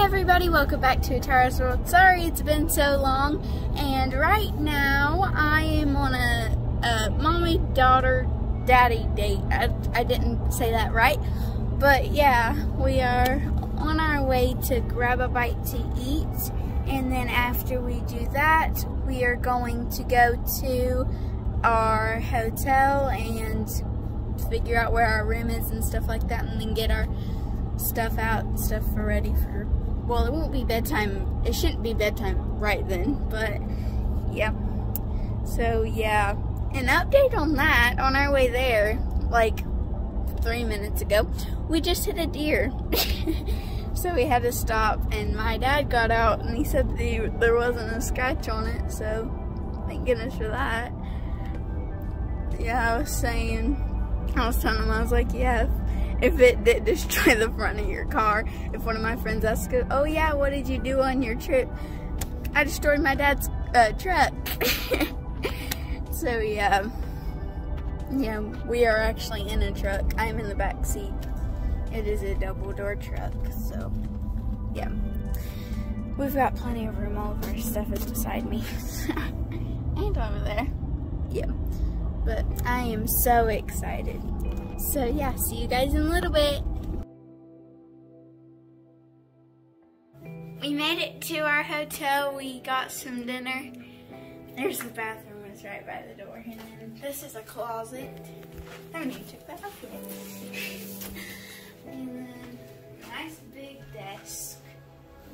everybody, welcome back to Atarah's World. Sorry it's been so long, and right now I am on a, a mommy, daughter, daddy date. I, I didn't say that right, but yeah, we are on our way to grab a bite to eat, and then after we do that, we are going to go to our hotel and figure out where our room is and stuff like that, and then get our stuff out, stuff ready for well, it won't be bedtime. It shouldn't be bedtime right then, but yeah. So yeah, an update on that on our way there, like three minutes ago, we just hit a deer. so we had to stop and my dad got out and he said the, there wasn't a scratch on it, so thank goodness for that. Yeah, I was saying, I was telling him, I was like, yeah, if it did destroy the front of your car. If one of my friends asked, oh yeah, what did you do on your trip? I destroyed my dad's uh, truck. so yeah, yeah, we are actually in a truck. I'm in the back seat. It is a double door truck, so yeah. We've got plenty of room. All of our stuff is beside me. and over there. Yeah. But I am so excited. So yeah, see you guys in a little bit. We made it to our hotel. We got some dinner. There's the bathroom. It's right by the door. And then this is a closet. I don't even took that yet. and then nice big desk.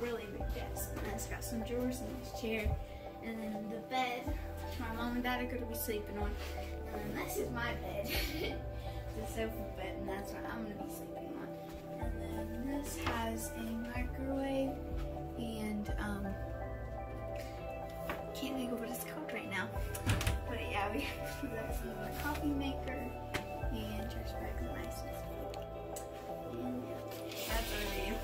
Really big desk. And it's got some drawers in this chair. And then the bed, my mom and dad are going to be sleeping on. And then this is my bed. the sofa bed, and that's what I'm gonna be sleeping on. And then this has a microwave and um, can't think of what it's called right now. But yeah, we got some a coffee maker and just of nice And yeah, that's our view.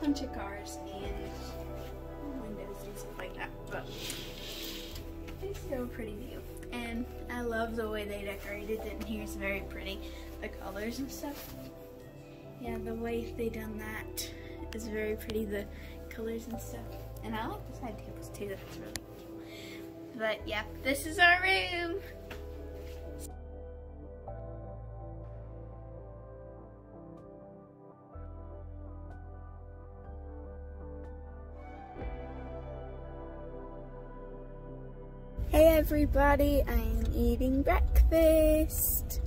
Bunch of cars and windows and stuff like that. But it's still pretty view and I love the way they decorated it. And here's very pretty the colors and stuff. Yeah the way they done that is very pretty the colors and stuff. And I like the side tables too that's really cool. But yeah this is our room Hey everybody, I'm eating breakfast.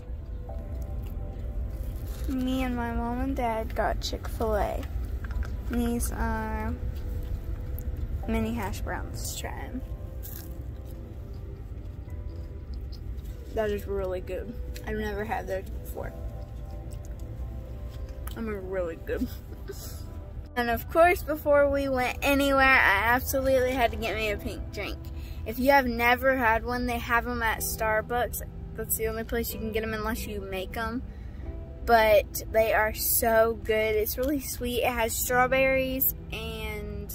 Me and my mom and dad got Chick-fil-A. These are mini hash browns. Try them. That is really good. I've never had those before. I'm really good. and of course, before we went anywhere, I absolutely had to get me a pink drink. If you have never had one, they have them at Starbucks. That's the only place you can get them unless you make them. But they are so good. It's really sweet. It has strawberries and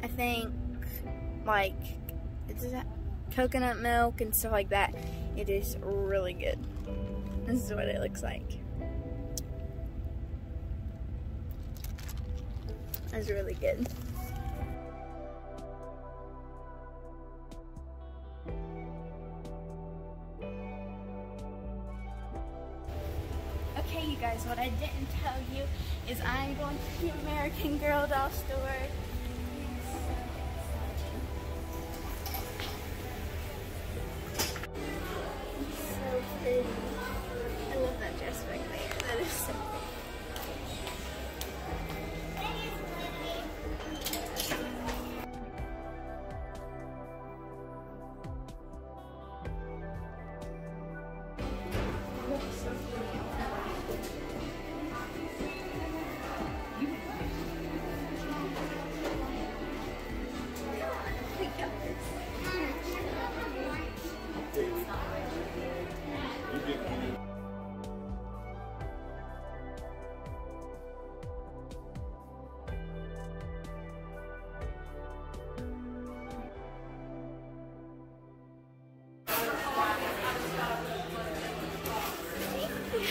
I think like coconut milk and stuff like that. It is really good. This is what it looks like. It's really good. I'm going to the American Girl doll store.